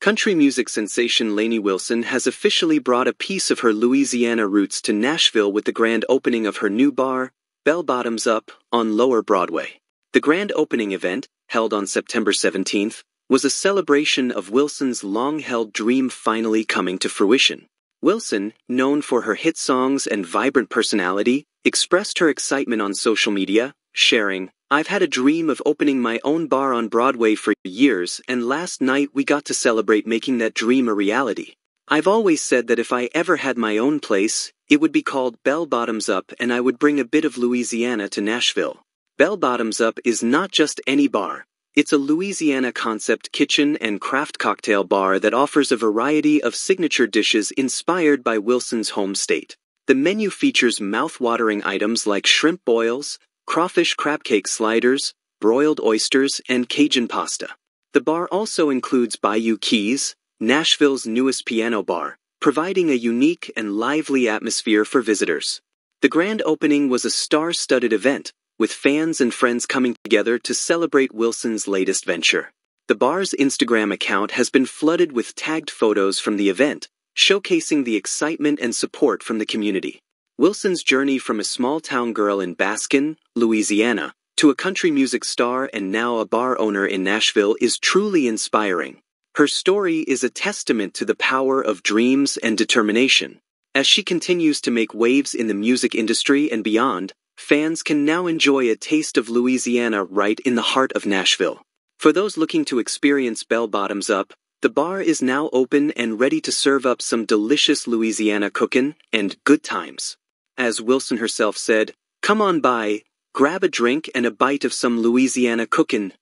Country music sensation Lainey Wilson has officially brought a piece of her Louisiana roots to Nashville with the grand opening of her new bar, Bell Bottoms Up, on Lower Broadway. The grand opening event, held on September 17th, was a celebration of Wilson's long-held dream finally coming to fruition. Wilson, known for her hit songs and vibrant personality, expressed her excitement on social media, sharing, I've had a dream of opening my own bar on Broadway for years, and last night we got to celebrate making that dream a reality. I've always said that if I ever had my own place, it would be called Bell Bottoms Up and I would bring a bit of Louisiana to Nashville. Bell Bottoms Up is not just any bar. It's a Louisiana concept kitchen and craft cocktail bar that offers a variety of signature dishes inspired by Wilson's home state. The menu features mouth-watering items like shrimp boils, crawfish crab cake sliders, broiled oysters, and Cajun pasta. The bar also includes Bayou Keys, Nashville's newest piano bar, providing a unique and lively atmosphere for visitors. The grand opening was a star-studded event, with fans and friends coming together to celebrate Wilson's latest venture. The bar's Instagram account has been flooded with tagged photos from the event, showcasing the excitement and support from the community. Wilson's journey from a small town girl in Baskin, Louisiana, to a country music star and now a bar owner in Nashville is truly inspiring. Her story is a testament to the power of dreams and determination. As she continues to make waves in the music industry and beyond, fans can now enjoy a taste of Louisiana right in the heart of Nashville. For those looking to experience Bell Bottoms Up, the bar is now open and ready to serve up some delicious Louisiana cooking and good times. As Wilson herself said, come on by, grab a drink and a bite of some Louisiana cookin',